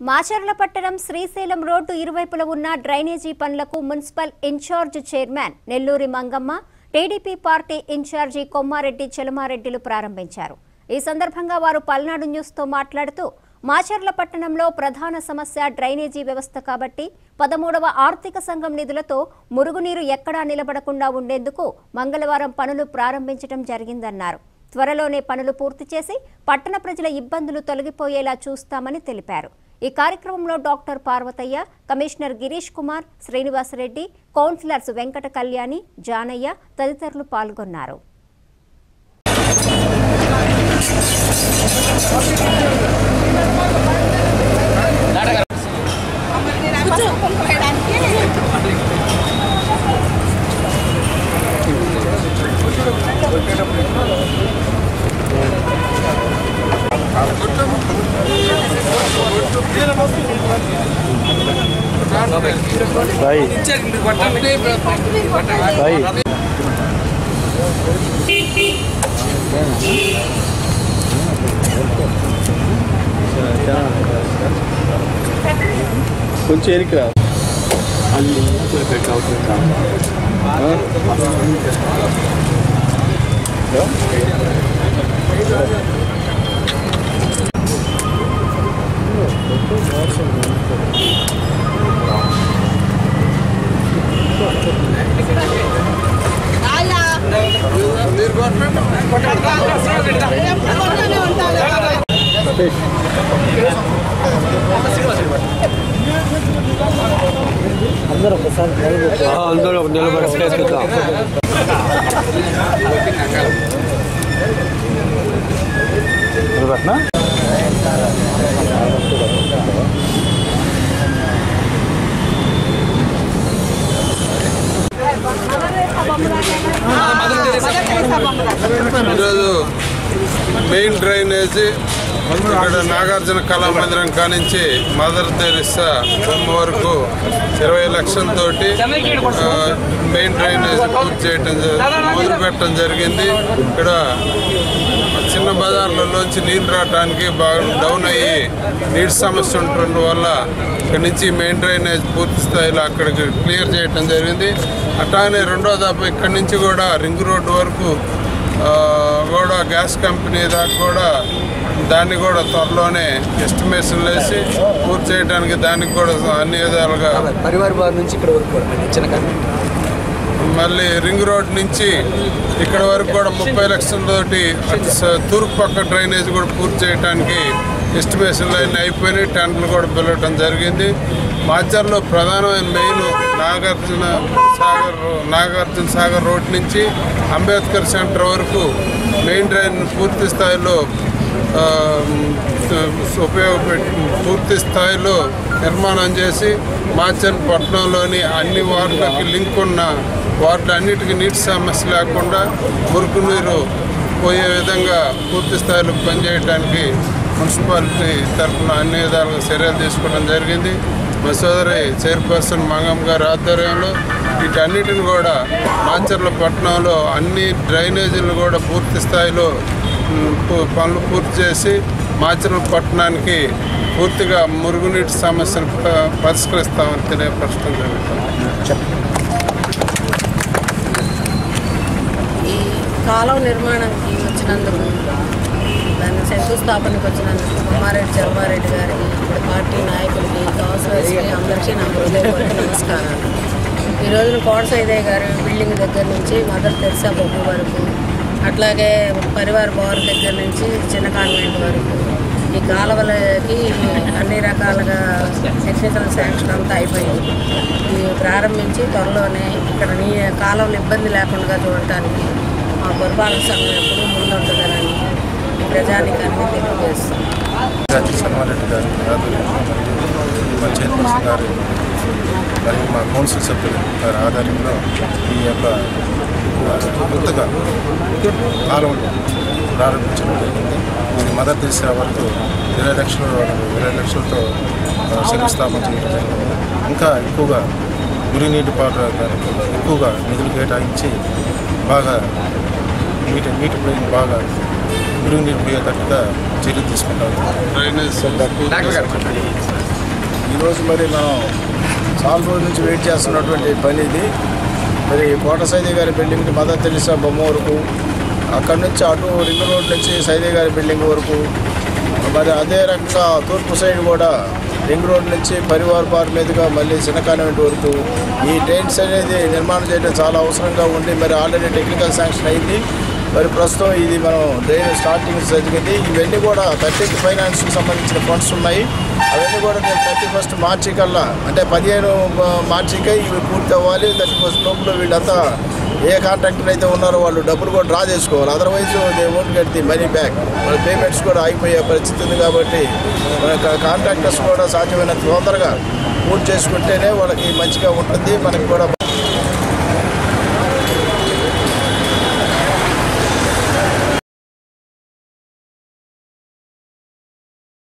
మాచర్ల పట్టణం శ్రీశైలం రోడ్డు ఇరువైపుల ఉన్న డ్రైనేజీ పనులకు municipal incharge chairman Nelluri Mangamma TDP party incharge Kommareddy చెలమారెడ్డిలు ప్రారంభించారు. ఈ సందర్భంగా వారు పల్నాడు న్యూస్తో మాట్లాడుతూ మాచర్ల పట్టణంలో ప్రధాన సమస్య డ్రైనేజీ వ్యవస్థ కాబట్టి పదమూడవ ఆర్థిక సంఘం నిధులతో మురుగునీరు ఎక్కడా నిలబడకుండా ఉండేందుకు మంగళవారం పనులు ప్రారంభించడం జరిగిందన్నారు. త్వరలోనే పనులు పూర్తి చేసి పట్టణ ప్రజల ఇబ్బందులు తొలగిపోయేలా చూస్తామని తెలిపారు. ఈ కార్యక్రమంలో doctor Parvathaiah commissioner Girish Kumar Srinivasareddy councillors Venkata Kalyani Janaiah తదితరులు పాల్గొన్నారు. సాయి సాయి కొంచెం ఎనికి రా అందరూ నిలబడి చేసుకుంటాం నిలబెట్టినా ఈరోజు మెయిన్ డ్రైనేజీ ఇక్కడ నాగార్జున కళా మందిరం కానించి మదర్ తెరిసా బొమ్మ వరకు ఇరవై లక్షలతోటి మెయిన్ డ్రైనేజ్ పూర్తి చేయటం జ- మొదలు పెట్టడం జరిగింది. ఇక్కడ చిన్న బజార్లలోంచి నీళ్ళు రావడానికి బాగా డౌన్ అయ్యి నీటి సమస్య ఉండటం వల్ల ఇక్కడ నుంచి మెయిన్ డ్రైనేజ్ పూర్తి స్థాయిలో అక్కడికి క్లియర్ చేయటం జరిగింది. అట్లానే రెండో దాపు ఇక్కడ నుంచి కూడా రింగ్ రోడ్డు వరకు కూడా గ్యాస్ కంపెనీ దాకా కూడా దాన్ని కూడా త్వరలోనే ఎస్టిమేషన్లు వేసి పూర్తి చేయడానికి దానికి కూడా అన్ని విధాలుగా నుంచి ఇక్కడ మళ్ళీ రింగ్ రోడ్ నుంచి ఇక్కడ వరకు కూడా ముప్పై లక్షలతోటి తూర్పు పక్క డ్రైనేజ్ కూడా పూర్తి చేయడానికి ఎస్టిమేషన్ లైన్ అయిపోయినాయి టెంట్లు కూడా పిలవటం జరిగింది. మాచర్లో ప్రధానమైన మెయిన్ నాగార్జున సాగర్ నాగార్జున సాగర్ రోడ్ నుంచి అంబేద్కర్ సెంటర్ వరకు మెయిన్ డ్రైన్ పూర్తి స్థాయిలో ఉపయోగపెట్టి పూర్తి స్థాయిలో నిర్మాణం చేసి మాచర్ పట్టణంలోని అన్ని వార్డులకి లింక్ ఉన్న వార్డులు అన్నిటికీ నీటి సమస్య లేకుండా మురుకు నీరు పోయే విధంగా పూర్తి స్థాయిలో పనిచేయడానికి మున్సిపాలిటీ తరఫున అన్ని విధాలుగా చర్యలు తీసుకోవడం జరిగింది. మా సోదరి చైర్పర్సన్ మంగమ్మ గారి ఆధ్వర్యంలో వీటన్నిటిని కూడా మాచర్ల పట్టణంలో అన్ని డ్రైనేజీలు కూడా పూర్తి స్థాయిలో పనులు పూర్తి చేసి మాచర్ల పట్టణానికి పూర్తిగా మురుగునీటి సమస్యను పరిష్కరిస్తామని తెలియపరచడం జరుగుతుంది. ఈ కాలువ నిర్మాణానికి వచ్చినందుకు శంకుస్థాపనకు వచ్చినందుకు అమ్మారెడ్డి చల్మారెడ్డి గారికి ఇప్పుడు పార్టీ నాయకులకి కౌన్సిలర్స్కి అందరికీ నా హృదయపూర్వక నమస్కారాలు. ఈ రోజున కోటసైదయ్య గారి బిల్డింగ్ దగ్గర నుంచి మదర్ తెరిసా బొమ్మ వరకు అట్లాగే పరివార భవన్ దగ్గర నుంచి చిన్న కాన్వెంట్ వరకు ఈ కాలువలకి అన్ని రకాలుగా టెక్నికల్ శాంక్షన్ అంతా అయిపోయింది. ఇవి ప్రారంభించి త్వరలోనే ఇక్కడ నీ కాలువలు ఇబ్బంది లేకుండా చూడటానికి మా పురపాలక సంఘం ఎప్పుడు ముందుంటుందని ఈ ప్రజానికాన్ని తెలియజేస్తాం గారి మరియు మా చైర్పర్సన్ మరియు మా కౌన్సిల్ సభ్యులు గారి ఆధ్వర్యంలో ఈ యొక్క కొత్తగా కాలంలో ప్రారంభించడం జరిగింది. ఇది మదర్ తెరిసా వరకు ఇరవై లక్షల ఇరవై లక్షలతో శంకుస్థాపన చేయడం జరిగింది. ఇంకా ఎక్కువగా గురినీటి పాట ఎక్కువగా నిధులు కేటాయించి బాగా నీటి నీటి పోయి బాగా మురుగునీరు పోయేటట్టుగా చర్యలు పూర్తి ఈరోజు మరి మనం చాలా రోజుల నుంచి వెయిట్ చేస్తున్నటువంటి పని ఇది. మరి కోట సైదే గారి బిల్డింగ్ మదర్ తెరిసా బొమ్మ వరకు అక్కడి నుంచి అటు రింగ్ రోడ్ నుంచి సైదే గారి బిల్డింగ్ వరకు మరి అదే రకంగా తూర్పు సైడ్ కూడా రింగ్ రోడ్ నుంచి పరివార్ పార్క్ మీదుగా మళ్ళీ చిన్నకానవెంట్ వరకు ఈ ట్రైన్స్ అనేది నిర్మాణం చేయడం చాలా అవసరంగా ఉంది. మరి ఆల్రెడీ టెక్నికల్ శాంక్షన్ అయింది. మరి ప్రస్తుతం ఇది మనం డ్రైన్ స్టార్టింగ్ జరిగింది. ఇవన్నీ కూడా థర్టీ ఫైనాన్స్కి సంబంధించిన ఫండ్స్ ఉన్నాయి. అవన్నీ కూడా నేను థర్టీ ఫస్ట్ మార్చి కల్లా అంటే పదిహేను మార్చికే ఇవి పూర్తి అవ్వాలి. థర్టీ ఫస్ట్ లోపల వీళ్ళంతా ఏ కాంట్రాక్టర్ అయితే ఉన్నారో వాళ్ళు డబ్బులు కూడా డ్రా చేసుకోవాలి. Otherwise they won't get the money back వాళ్ళ పేమెంట్స్ కూడా ఆగిపోయే పరిస్థితి ఉంది కాబట్టి మన కాంట్రాక్టర్స్ కూడా సాధ్యమైనంత తొందరగా పూర్తి చేసుకుంటేనే వాళ్ళకి మంచిగా ఉంటుంది. మనకి కూడా